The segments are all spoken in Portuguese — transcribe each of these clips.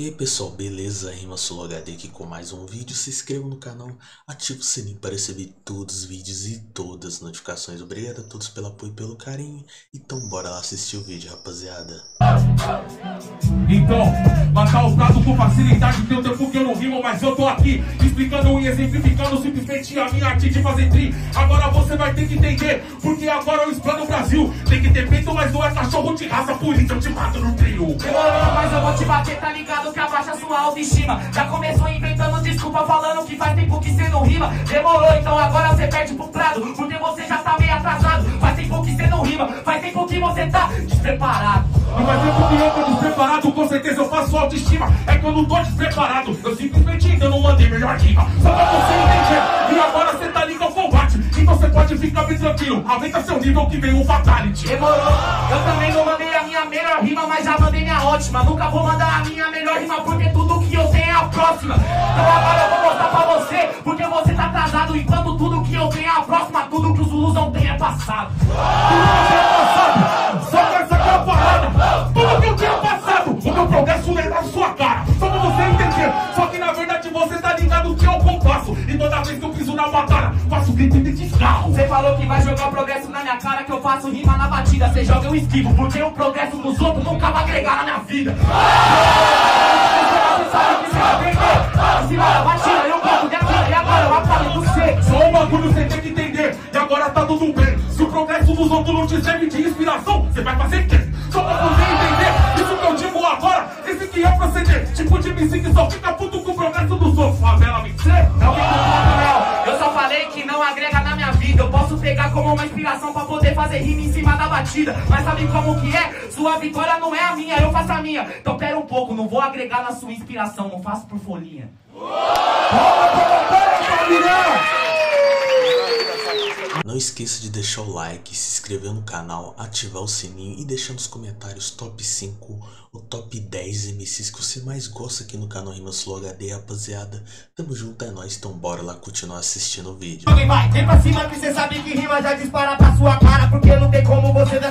E aí pessoal, beleza? Rima HD aqui com mais um vídeo. Se inscreva no canal, ative o sininho para receber todos os vídeos e todas as notificações. Obrigado a todos pelo apoio e pelo carinho. Então bora lá assistir o vídeo, rapaziada. Então, matar o prato com facilidade Tem tempo que eu não rimo, mas eu tô aqui Explicando e exemplificando simplesmente a minha arte de fazer tri Agora você vai ter que entender Porque agora eu explano o Brasil Tem que ter peito, mas não é cachorro de raça Por isso eu te mato no trio Demorou, mas eu vou te bater, tá ligado? Que abaixa sua autoestima. Já começou inventando desculpa Falando que faz tempo que cê não rima. Demorou, então agora você perde pro prado Porque você já tá meio atrasado. Faz tempo que cê não rima Faz tempo que você tá despreparado. Não vai tempo que eu tô despreparado Com certeza eu faço autoestima. É que eu não tô despreparado Eu simplesmente ainda não mandei melhor rima. Só pra você entender E agora você tá ligado ao Então você pode ficar bem tranquilo. Aumenta seu nível que vem o fatality. Demorou, eu também não mandei a minha melhor rima Mas já mandei minha ótima. Nunca vou mandar a minha melhor rima Porque tudo que eu tenho é a próxima. Então agora eu vou mostrar pra você Porque você tá atrasado. Enquanto tudo que eu tenho é a próxima Tudo que os Zulus não têm é passado. Só que essa aqui é a parada Tudo que eu tenho passado. O meu progresso é na sua cara. Só pra você entender. Só que na verdade você tá ligado que é o compasso. E toda vez que eu piso na batalha Faço grito de faço rima na batida Você joga eu esquivo Porque o progresso dos outros nunca vai agregar na minha vida. Só um bagulho você tem que entender E agora tá tudo bem. Se o progresso dos outros não te serve de inspiração Você vai fazer quê? Só pra você entender Isso que eu digo agora Esse que é proceder Tipo de MC que só fica puto com o progresso dos outros posso pegar como uma inspiração pra poder fazer rima em cima da batida. Mas sabe como que é? Sua vitória não é a minha, eu faço a minha. Então pera um pouco, não vou agregar na sua inspiração, não faço por folhinha. Não esqueça de deixar o like, se inscrever no canal, ativar o sininho e deixar nos comentários top 5 ou top 10 MCs que você mais gosta aqui no canal Rimas Flow HD, rapaziada. Tamo junto, é nóis, então bora lá continuar assistindo o vídeo. Alguém vai, vem pra cima que cê sabe que rima já dispara pra sua cara Porque não tem como você me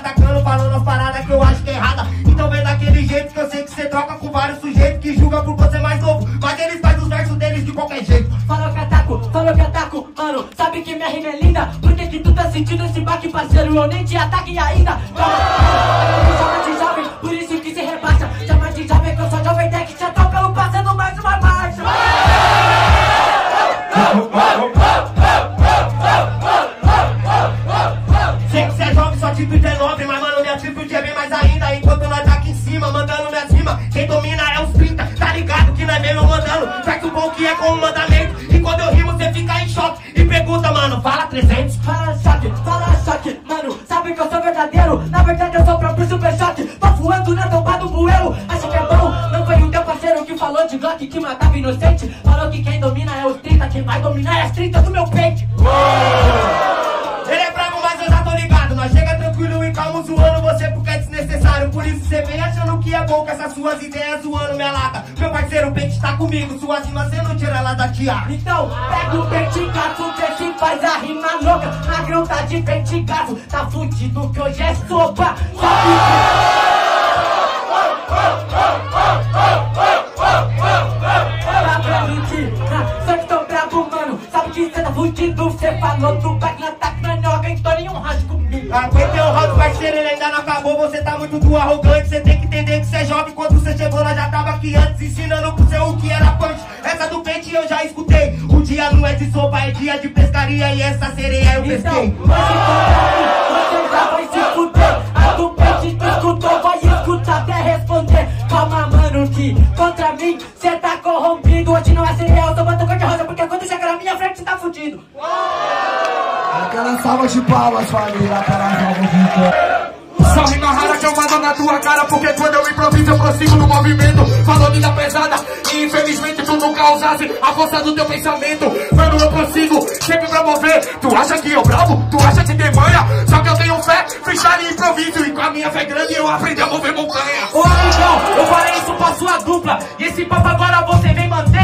sentindo esse baque, parceiro? Eu nem te ataque ainda. Calma, me chama de jovem, por isso que se rebaixa. Chama de jovem que eu sou jovem tech, tô zoando você porque é desnecessário Por isso cê vem achando que é bom com essas suas ideias zoando minha lata Meu parceiro, o peito tá comigo Suas rimas cê não tira ela da tiara Então, pega o vertigaço, vê se faz a rima louca. Magrão tá de vertigaço, tá fudido que hoje é sopa. Sabe pra mentir, ah, só que mano. Sabe que tá fudido, cê falou do back Aguentei o round, parceiro, ele ainda não acabou. Você tá muito do arrogante. Cê tem que entender que cê é jovem. Quando cê chegou, nós já tava aqui antes Ensinando pro seu o que era punch Essa do pente eu já escutei. O dia não é de sopa, é dia de pescaria. E essa sereia eu Então, pesquei. você você já vai se fuder. A do peixe tu escutou, vai escutar. Até responder. Calma, mano, que contra mim cê tá corrompido. Aquela salva de palmas, família, para João Vitor. Só rima rara que eu mando na tua cara Porque quando eu improviso eu prossigo no movimento Falou vida pesada e infelizmente tu nunca usasse a força do teu pensamento Mano eu prossigo sempre pra mover Tu acha que eu bravo? Tu acha que tem manha? Só que eu tenho fé, freestyle e improviso E com a minha fé grande eu aprendi a mover montanha Ô amigão, eu falei isso pra sua dupla. E esse papo agora você vem mantém.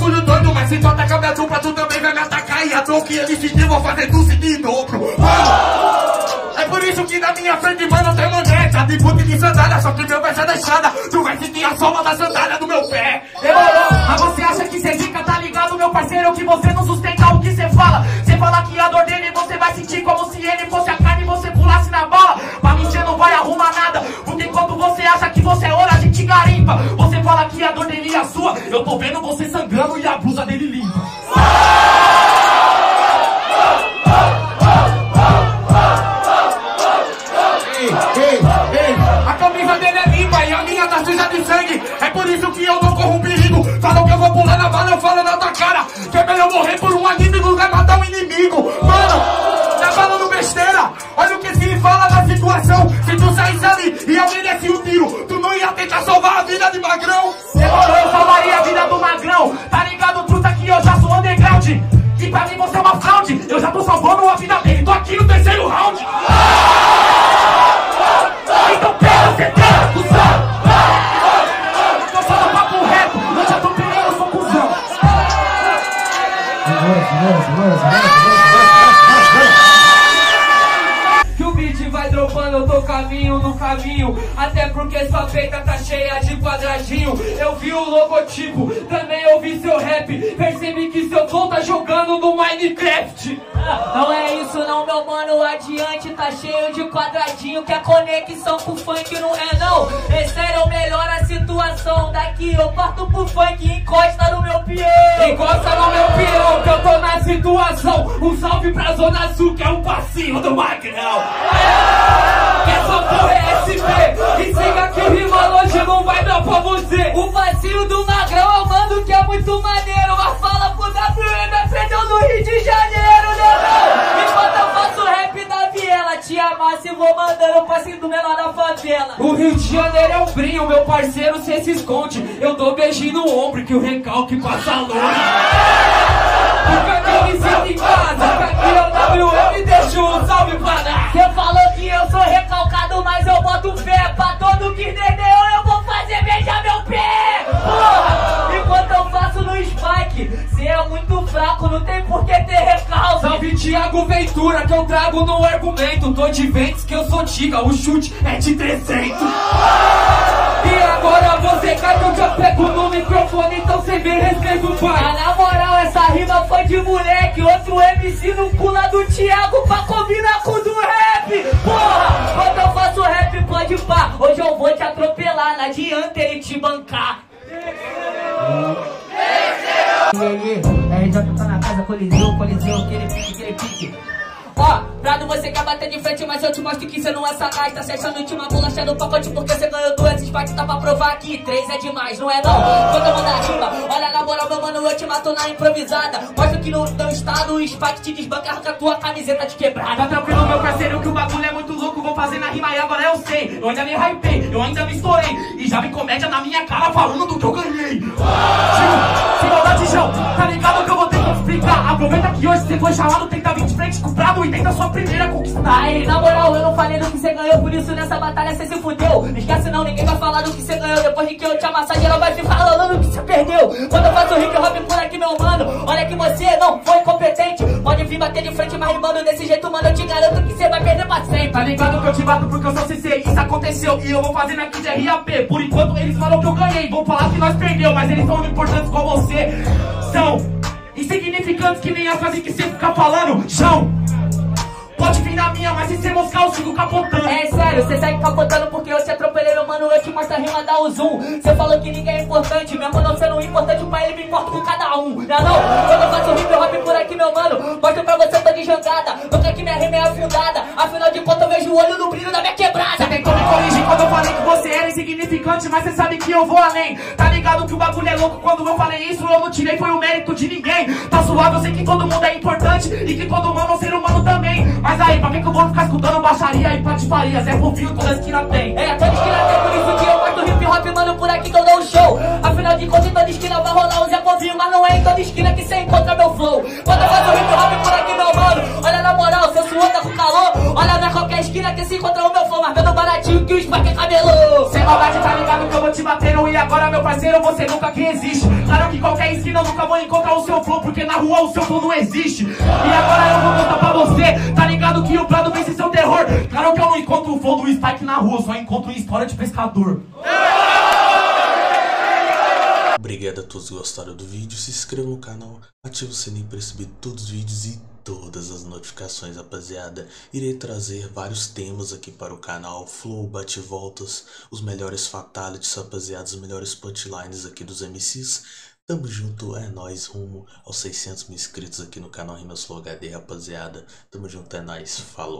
Bagulho doido, mas se tu atacar minha dupla, tu também vai me atacar. E a dor que ele sentiu, vou fazer tu sentir em dobro. Na minha frente, mano, tem maneta de puta e de sandália. Só que meu verso é da estrada, tu vai sentir a soma da sandália do meu pé. Demorou, mas você acha que cê fica, tá ligado, meu parceiro? Que você não sustenta o que cê fala. Cê fala que a dor dele você vai sentir como se ele fosse a carne e você pulasse na bala. Pra mim cê não vai arrumar nada, porque enquanto você acha que você é ouro, a gente garimpa. Você fala que a dor dele é a sua, eu tô vendo você sangrando e a rap. Percebi que seu flow tá jogando no Minecraft. Não é isso não, meu mano, adiante tá cheio de quadradinho Que a conexão com o funk não é não Esse era o melhor a situação Daqui eu parto pro funk e encosta no meu peão Encosta no meu peão que eu tô na situação. Um salve pra Zona Sul, que é um passinho do Magrão. Que essa porra é SP. E siga que o rima hoje não vai dar pra você. O vazio do magrão eu mando que é muito maneiro no Rio de Janeiro, né não? Enquanto eu faço rap da viela Te amasse e vou mandando pra cima do menor da favela O Rio de Janeiro é um brinho, meu parceiro, cê se esconde. Eu dou beijinho no ombro que o recalque passa longe. Porque aqui eu me sinto em casa, aqui é o WM, deixa um salve pra dar. Você falou que eu sou recalcado, mas eu boto fé Pra todo que entendeu, eu vou fazer beijar meu pé Porra, Spike Cê é muito fraco, não tem por que ter recalque Salve Thiago Ventura que eu trago no argumento. Tô de ventos que eu sou tiga, o chute é de 300. E agora você cai que eu já pego no microfone, então cê vê respeito, Ah, pai. na moral, essa rima foi de moleque Outro MC no cula do Thiago pra combinar com o do rap Porra, quando eu faço rap pode pá Hoje eu vou te atropelar, não adianta ele te bancar E aí, RJ tá na casa, coliseu, coliseu, aquele pique, aquele pique Você quer bater de frente, mas eu te mostro que você não é sagaz Tá se achando bolacha do pacote porque você ganhou duas Spikes, tá pra provar que três é demais, não é não? Quando eu mandar rima, olha na moral, meu mano, eu te mato na improvisada Mostra que no teu estado o Spike te desbanca com a tua camiseta de Tá quebrada tranquilo, meu parceiro, que o bagulho é muito louco. Vou fazer na rima e agora eu sei. Eu ainda me hypei, eu ainda me estourei. E já vem comédia na minha cara falando do que eu ganhei. Tio, sem maldade, João, tá ligado que eu vou ter explicar. Aproveita que hoje você foi chamado, tenta vir de frente com o Prado e tenta sua primeira conquistar. Aí, na moral, eu não falei do que você ganhou, por isso nessa batalha você se fudeu. Não esquece não, ninguém vai falar do que você ganhou. Depois de que eu te amassar, geral vai ficar falando do que você perdeu. Quando eu faço hip hop por aqui, meu mano, olha que você não foi competente. Pode vir bater de frente, mas rimando desse jeito, mano, eu te garanto que você vai perder pra sempre. Tá ligado que eu te bato porque eu sou CC, isso aconteceu e eu vou fazendo aqui de RAP. Por enquanto eles falam que eu ganhei, vão falar que nós perdeu, mas eles são importantes com você. São insignificantes que nem a frase que você fica falando. João, pode vir na minha, mas se você moscar eu sigo capotando. É sério, você segue capotando porque eu te atropelei, meu mano, eu te mostro a rima, o zoom. Você falou que ninguém é importante, mesmo não sendo importante pra ele, me importa com cada um. Não é não? Quando eu faço hip hop por aqui, meu mano, mostro pra você, eu tô de jangada. Nunca que minha rima é afundada, afinal de contas eu vejo o olho no brilho da minha quebrada. Você tentou me corrigir quando eu falei que você era insignificante. mas cê sabe que eu vou além. Tá ligado que o bagulho é louco quando eu falei isso, eu não tirei, foi o mérito de ninguém. Tá suave, eu sei que todo mundo é importante e que todo humano é um ser humano. Mas aí, pra que, que eu vou ficar escutando baixaria e patifaria? Zé Fofinho toda esquina tem. É, toda esquina tem, por isso que eu gosto do hip hop, mano, por aqui que eu dou um show. Afinal de contas, em toda esquina vai rolar um Zé Povinho, mas não é em toda esquina que cê encontra meu flow. Quando eu faço hip hop por aqui, meu mano, olha na moral, seu suor tá com calor. Olha, é qualquer esquina que se encontra o meu flow, mas vendo baratinho que o Spike é cabelo. Sem maldade, tá ligado que eu vou te batendo E agora, meu parceiro, você nunca que existe Claro que qualquer esquina eu nunca vou encontrar o seu flow Porque na rua o seu flow não existe E agora eu vou contar pra você ligado que o Prado vence seu terror Claro que eu não encontro o flow do Spike na rua Só encontro história de pescador Obrigado a todos que gostaram do vídeo, se inscreva no canal, ative o sininho para receber todos os vídeos e todas as notificações, rapaziada. Irei trazer vários temas aqui para o canal, flow, bate-voltas, os melhores fatalities, rapaziada, os melhores punchlines aqui dos MCs. Tamo junto, é nóis, rumo aos 600 mil inscritos aqui no canal Rimas Flow HD, rapaziada. Tamo junto, é nóis, falou.